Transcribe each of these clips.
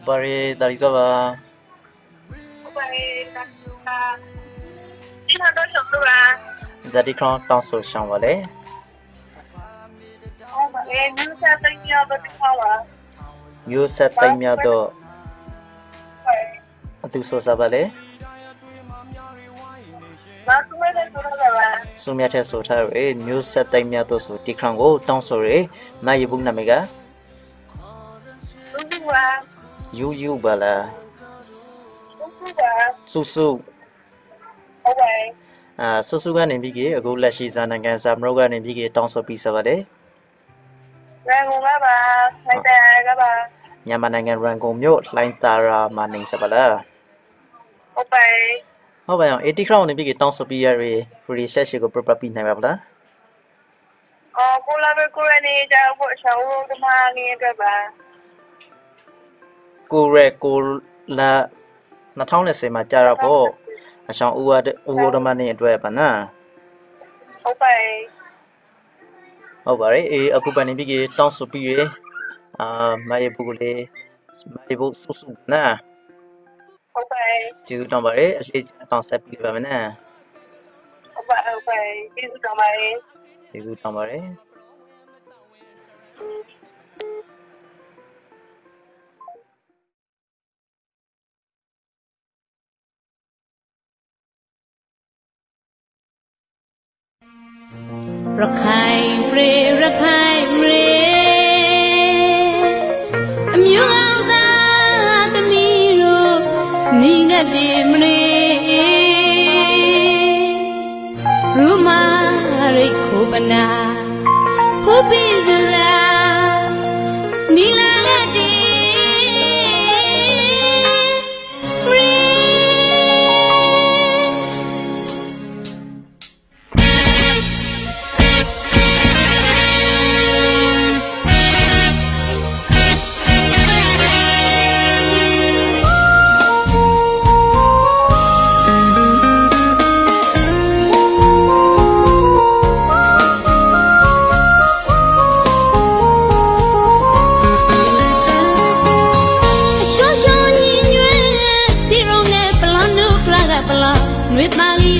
Operatarizowa. Operatarizowa. ဇာတိခေါင်းတောင်းဆိုရှောင်းပါလေ။ မျိုးဆက်သိမ်းရတော့ဒီမှာပါမျိုးဆက်သိမ်းရတော့အတူဆိုစားပါလေမတ်မဲတဲ့ဆိုတော့ပါဆိုမြတ်တဲ့ဆိုထားရဲမျိုးဆက်သိမ်းရတော့ဆိုဒီခရောင်ကိုတောင်းဆိုရဲမယေဘူးနာမည်ကယူယူပါလားစုစုဟုတ်ပါအဲစုစုကနေပြီးကအခုလက်ရှိဇာနံကန်ဇာမရုတ်ကနေပြီးကတောင်းဆိုပြီးစပါတယ် ရန်ကုန်ကပါဖိုင်တာကပါမြန်မာနိုင်ငံရန်ကုန်မြို့လိုင်းတာရာမှာနေစပါလားဟုတ်ပါဟုတ်ပါအောင်80 crown နေပြီတောင်းဆိုပြီးရရီ research ကို proper ပြနိုင်ပါဗလားအော်ကိုလာဘကိုရနေကြဖို့ရှောင်းလို့ဓမ္မနေပြပါကိုရကိုလာ2010မှာကြာတော့ဖို့အရှောင်းဦးဝဦးဓမ္မနေအတွက်ပါနော်ဟုတ်ပါ ဟုတ်ပါတယ်အေးအခုပန်နေပြီကတောင်းဆိုပြီးရအာမယေဘူးလေမယေဘူးဆုစုနာဟုတ်ပါတယ်ကျေးဇူးတောင်းပါတယ်အလေးတောင်းဆက်ပြီးပါမယ်နော်ဟုတ်ပါဟုတ်ပါကျေးဇူးတောင်းပါတယ်ကျေးဇူးတောင်းပါတယ် ရခိုင်ရေရခိုင်ရေအမျိုးကောင်းသားသမီးတို့မိငတ်တယ်မရေရူမာရိတ်ခုပနာဖူပိစလာနီလာလက်တယ်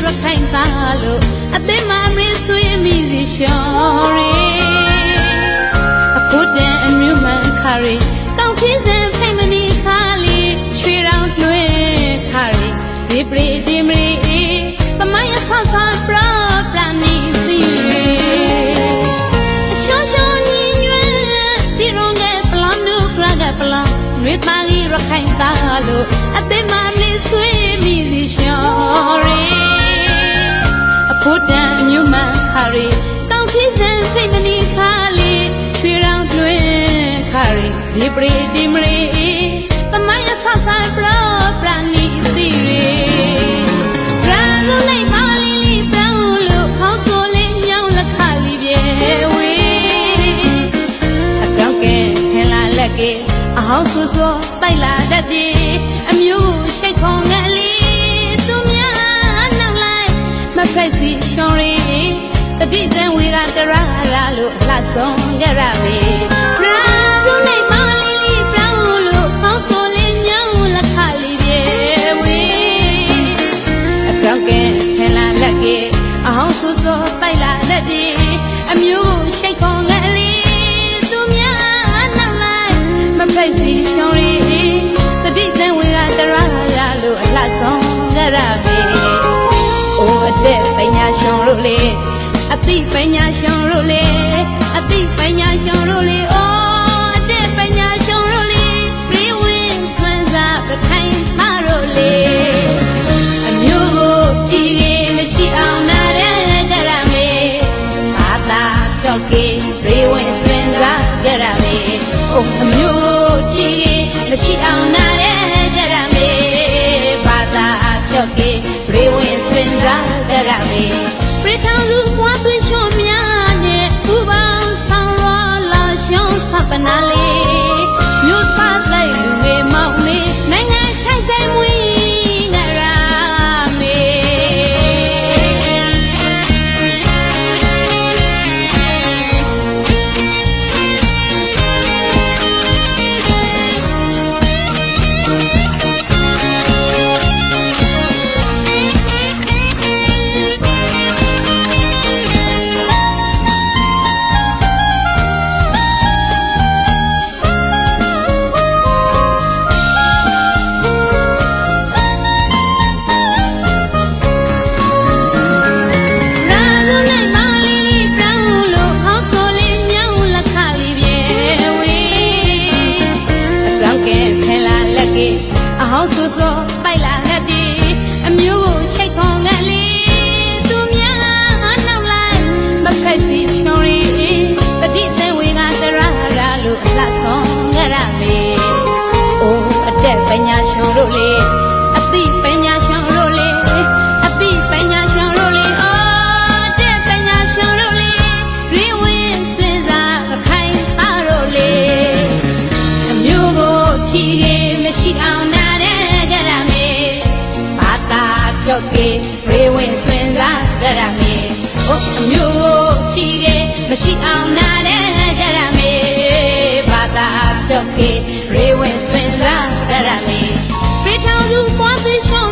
ရခိုင်သားလို့အသိမအမရဆွေမိစီရှောရီအခုတည်းအမျိုးမှန်ခါရီတောင်ချင်းစံဖိမနီခါလီရွှေရောင်လွှဲခါရီဒီပရိဒီမရီတမယဆဆာပရာပရာနီစီရှောရှောညီညွတ်စီရုံနဲ့ပလန်နုကရကပလာနွေသားကြီးရခိုင်သားလို့အသိမလေးဆွေးမိ ပရိဒီမရီတမယဆဆာပရပရဏီစီရီရာဇုလိုက်ပါလီလီပရန်လို့ခေါင်းဆိုလေးမြောင်းလက်ခါလီပြေဝေးအကောက်ကဲဟင်လာလက်ကဲအဟောင်းဆူဆူတိုက်လာတတ်သည်အမျိုးရှိတ်ခေါ်ငယ်လေးသူများနောက်လိုက်မဖိတ်စီရှောင်းရီတတိတန်ဝေကတရရာလို့လှဆုံးကြရပေရာ ပညာရှင်တို့လေအတိပညာရှင်တို့လေအိုအတဲ့ပညာရှင်တို့လေပြေဝင်းဆွမ်းစားပထိုင်မတို့လေအမျိုးကိုကြည်ရင်မရှိအောင်နားရဲကြရမေဘာသာတော့ကေပြေဝင်းဆွမ်းစားကြရမေအိုအမျိုးကြည်ရင်မရှိအောင်နားရဲကြရမေဘာသာတော့ကေပြေဝင်းဆွမ်းစားကြရမေပြေ ထောင်စုပွားသွင်းချွန်များနဲ့ပူပေါင်းဆောင်ရွာလာရှောင်းဆပ်ပနာလေး ပိုက်လာလက်တီအမျိုးကိုရှိတ်ခွန်ငက်လီသူများနောက်လိုက်မဖက်စီရှောင်းရီပတိသင်ဝေကတရရာလို့အလှဆောင်ငရမေအိုးအတက်ပညာရှင်တို့လေအသိပညာရှင်တို့လေအသိပညာရှင်တို့လေအိုးတက်ပညာရှင်တို့လေရီဝင်းဆွေသာခိုင်ပါတို့လေအမျိုးကိုဖြီးမရှိအောင် တ်ကေရေဝင်ဆွင်စားကြရမေဟုတ်အမျိုးချီတယ်မရှိအောင်နာတဲ့ကြရမေဘာသာဖြုတ်ကေရေဝင်ဆွင်စားကြရမေပြေထောင်စုပွားသိရှောင်း